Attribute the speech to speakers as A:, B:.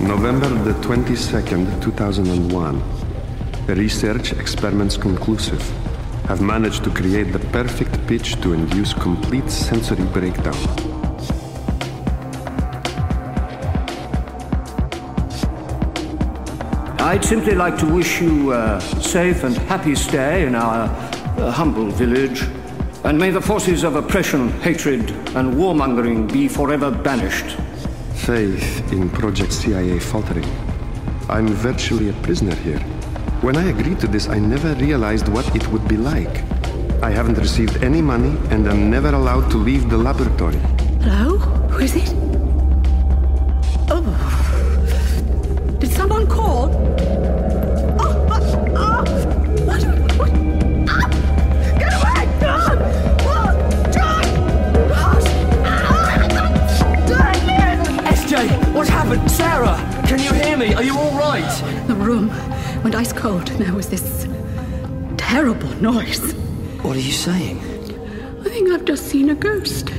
A: November the 22nd, 2001. Research experiments conclusive. Have managed to create the perfect pitch to induce complete sensory breakdown.
B: I'd simply like to wish you a safe and happy stay in our uh, humble village. And may the forces of oppression, hatred, and warmongering be forever banished.
A: Faith in Project CIA faltering. I'm virtually a prisoner here. When I agreed to this, I never realized what it would be like. I haven't received any money, and I'm never allowed to leave the laboratory.
C: Hello? Who is it?
D: Sarah, can you hear me? Are you all right?
C: The room went ice cold. and There was this terrible noise.
D: What are you saying?
C: I think I've just seen a ghost.